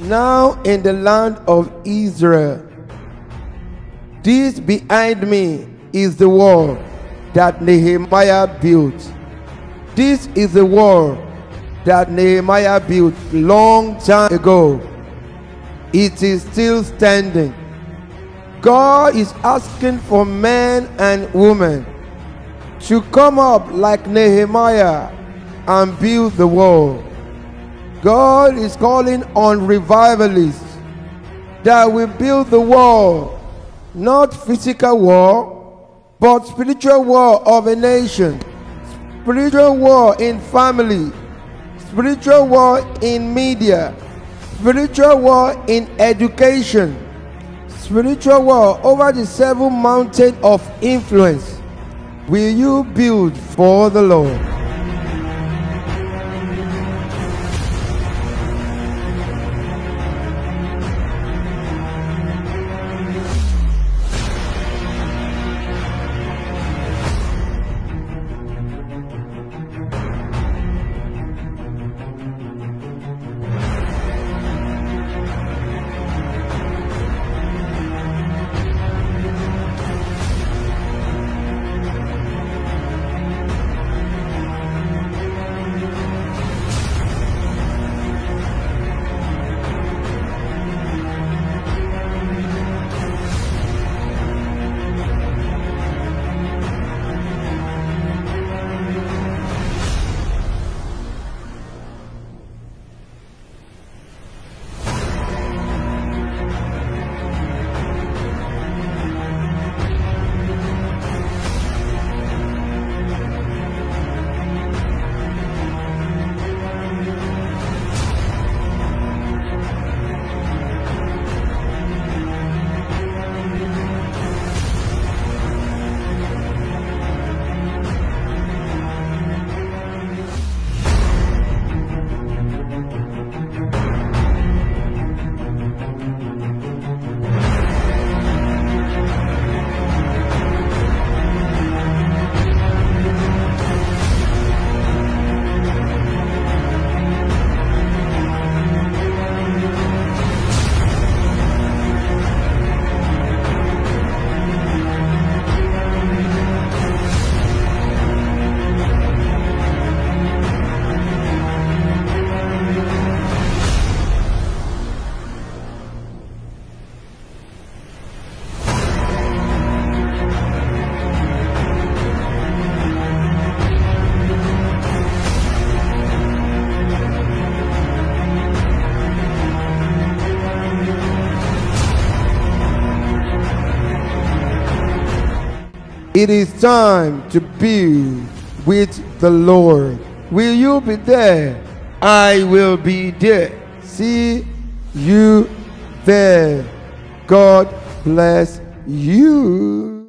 now in the land of Israel. This behind me is the wall that Nehemiah built. This is the wall that Nehemiah built long time ago. It is still standing. God is asking for men and women to come up like Nehemiah and build the wall. God is calling on revivalists that will build the wall, not physical wall, but spiritual wall of a nation, spiritual wall in family, spiritual wall in media, spiritual wall in education, spiritual wall over the seven mountains of influence. Will you build for the Lord? It is time to be with the Lord. Will you be there? I will be there. See you there. God bless you.